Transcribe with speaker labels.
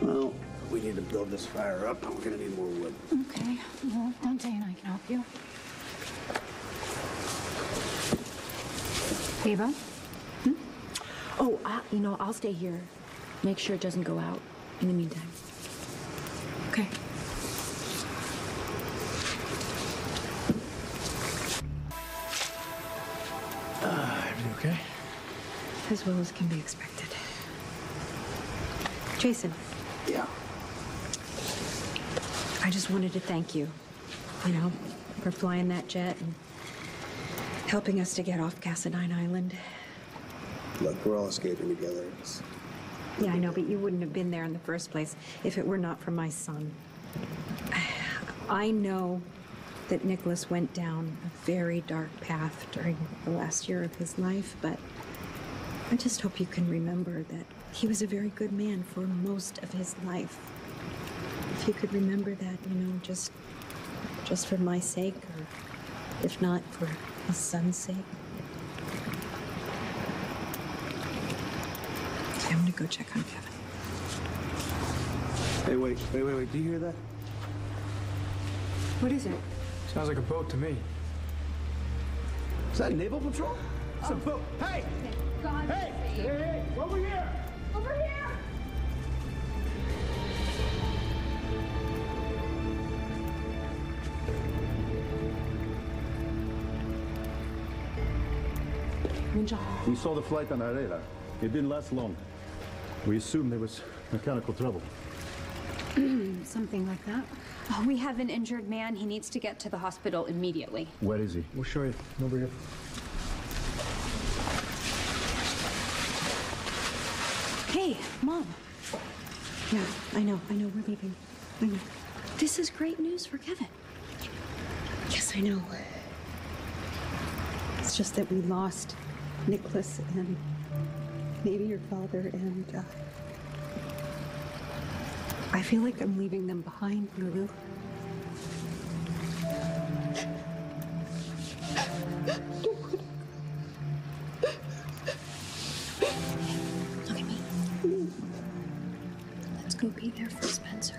Speaker 1: Well, we need to build this fire up, and we're gonna need more wood.
Speaker 2: Okay, well, Dante and I can help you. Ava? Hmm?
Speaker 3: Oh, I, you know, I'll stay here. Make sure it doesn't go out in the meantime.
Speaker 2: Okay.
Speaker 4: Everything okay?
Speaker 3: As well as can be expected. Jason,
Speaker 1: Yeah.
Speaker 3: I just wanted to thank you, you know, for flying that jet and helping us to get off Cassadine Island.
Speaker 1: Look, we're all escaping together. It's,
Speaker 3: Yeah, I know, but you wouldn't have been there in the first place if it were not for my son. I know that Nikolas went down a very dark path during the last year of his life, but I just hope you can remember that he was a very good man for most of his life. If you could remember that, you know, just just for my sake, or if not for his son's sake. I'm gonna go check on Kevin.
Speaker 1: hey, wait, wait, wait, wait. Do you hear that?
Speaker 3: What is it?
Speaker 4: Sounds like a boat to me.
Speaker 1: Is that Naval Patrol? It's a oh. boat. Hey! Hey! Hey, hey! Over here!
Speaker 2: Over here!
Speaker 5: We saw the flight on our radar. It didn't last long. We assumed there was mechanical trouble.
Speaker 2: Something like that.
Speaker 6: Oh, we have an injured man. He needs to get to the hospital immediately.
Speaker 5: Where is he?
Speaker 4: We'll show you. Over here.
Speaker 3: Hey, Mom. Yeah, I know, I know, we're leaving. I know. This is great news for Kevin. Yes, I know. It's just that we lost Nikolas and maybe your father, and uh, I feel like I'm leaving them behind, Lulu.
Speaker 2: Go be there for Spencer.